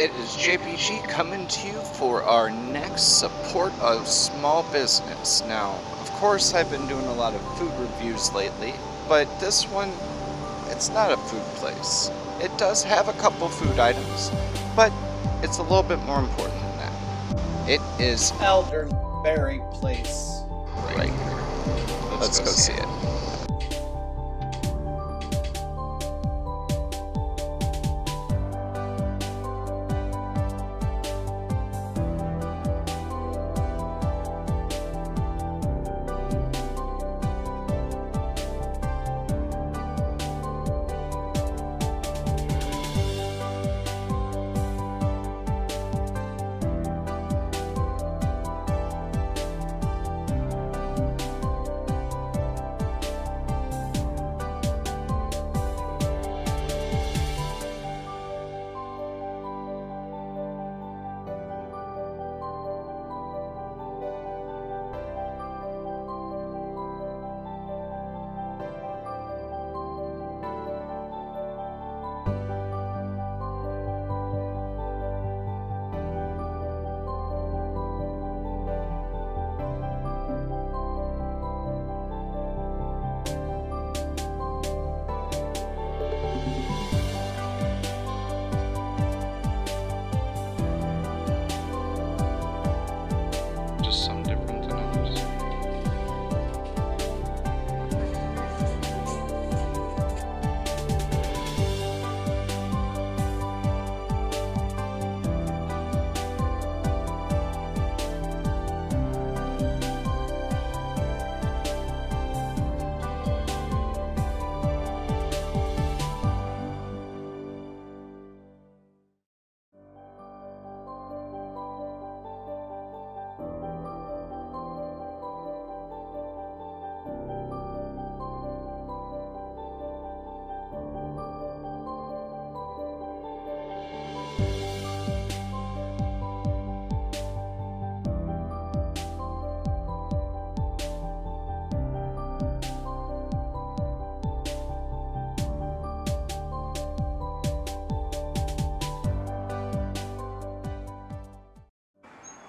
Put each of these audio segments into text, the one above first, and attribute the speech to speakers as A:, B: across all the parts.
A: it is JPG coming to you for our next support of small business. Now, of course, I've been doing a lot of food reviews lately, but this one, it's not a food place. It does have a couple food items, but it's a little bit more important than that. It is
B: Elderberry Place.
A: right here. Let's, go, see it. Just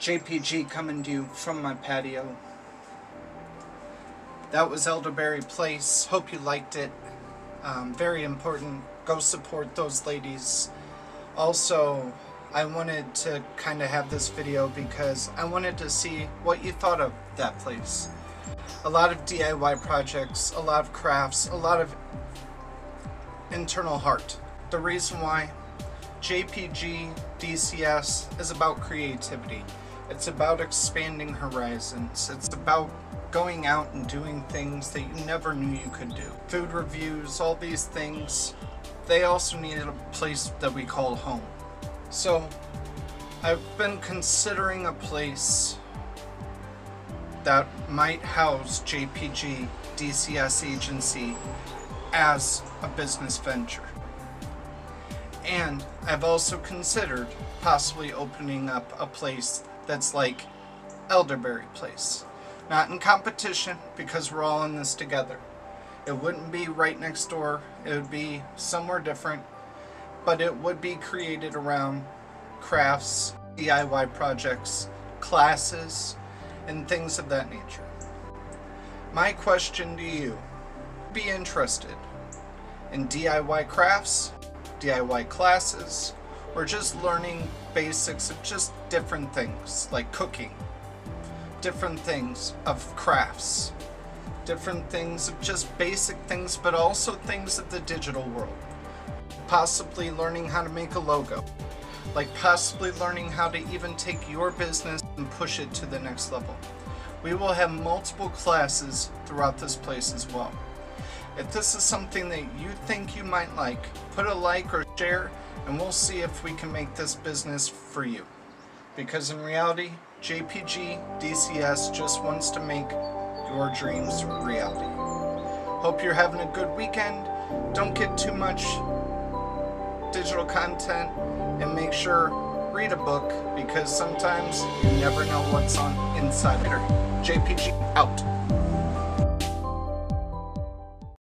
B: JPG coming to you from my patio. That was Elderberry Place. Hope you liked it. Um, very important. Go support those ladies. Also, I wanted to kind of have this video because I wanted to see what you thought of that place. A lot of DIY projects, a lot of crafts, a lot of internal heart. The reason why JPG DCS is about creativity. It's about expanding horizons. It's about going out and doing things that you never knew you could do. Food reviews, all these things, they also needed a place that we call home. So, I've been considering a place that might house JPG DCS agency as a business venture. And I've also considered possibly opening up a place that's like Elderberry Place. Not in competition because we're all in this together. It wouldn't be right next door, it would be somewhere different, but it would be created around crafts, DIY projects, classes, and things of that nature. My question to you be interested in DIY crafts, DIY classes, or just learning basics of just different things like cooking, different things of crafts, different things of just basic things, but also things of the digital world. Possibly learning how to make a logo, like possibly learning how to even take your business and push it to the next level. We will have multiple classes throughout this place as well. If this is something that you think you might like, put a like or share and we'll see if we can make this business for you. Because in reality, JPG DCS just wants to make your dreams reality. Hope you're having a good weekend. Don't get too much digital content and make sure read a book because sometimes you never know what's on inside it. JPG out.